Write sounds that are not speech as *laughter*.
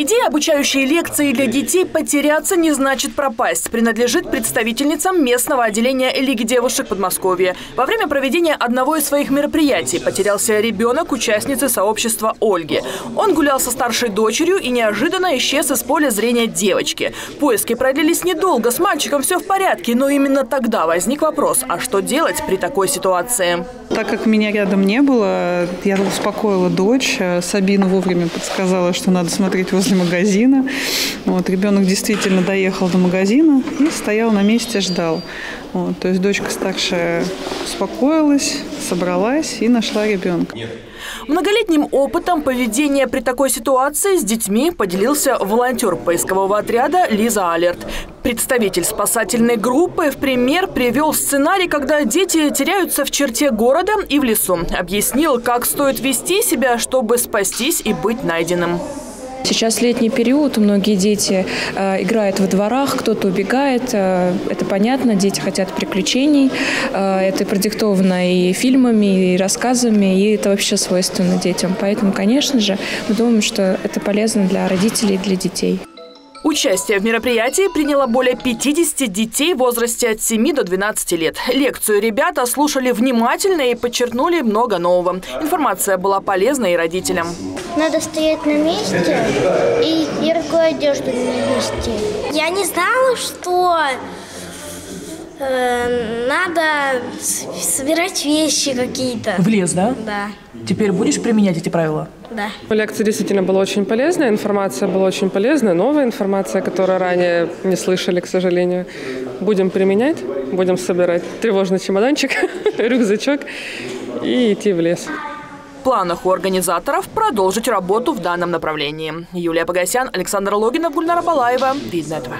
Идея обучающей лекции для детей «Потеряться не значит пропасть» принадлежит представительницам местного отделения Лиги девушек Подмосковья. Во время проведения одного из своих мероприятий потерялся ребенок участницы сообщества Ольги. Он гулял со старшей дочерью и неожиданно исчез из поля зрения девочки. Поиски продлились недолго, с мальчиком все в порядке, но именно тогда возник вопрос, а что делать при такой ситуации? Так как меня рядом не было, я успокоила дочь. Сабина вовремя подсказала, что надо смотреть возле магазина. Вот, ребенок действительно доехал до магазина и стоял на месте, ждал. Вот, то есть дочка старшая успокоилась, собралась и нашла ребенка. Многолетним опытом поведения при такой ситуации с детьми поделился волонтер поискового отряда Лиза Алерт. Представитель спасательной группы в пример привел сценарий, когда дети теряются в черте города и в лесу. Объяснил, как стоит вести себя, чтобы спастись и быть найденным. Сейчас летний период, многие дети э, играют во дворах, кто-то убегает. Э, это понятно, дети хотят приключений. Э, это продиктовано и фильмами, и рассказами, и это вообще свойственно детям. Поэтому, конечно же, мы думаем, что это полезно для родителей и для детей. Участие в мероприятии приняло более 50 детей в возрасте от 7 до 12 лет. Лекцию ребята слушали внимательно и подчеркнули много нового. Информация была полезна и родителям. Надо стоять на месте и яркую одежду не нести. Я не знала, что э, надо собирать вещи какие-то. В лес, да? Да. Теперь будешь применять эти правила? Да. Лекция действительно была очень полезная, информация была очень полезная, новая информация, которую ранее не слышали, к сожалению. Будем применять, будем собирать тревожный чемоданчик, *laughs* рюкзачок и идти в лес. Планах у организаторов продолжить работу в данном направлении. Юлия Погосян, Александр Логинов, Гульнара Балаева. Видно этого.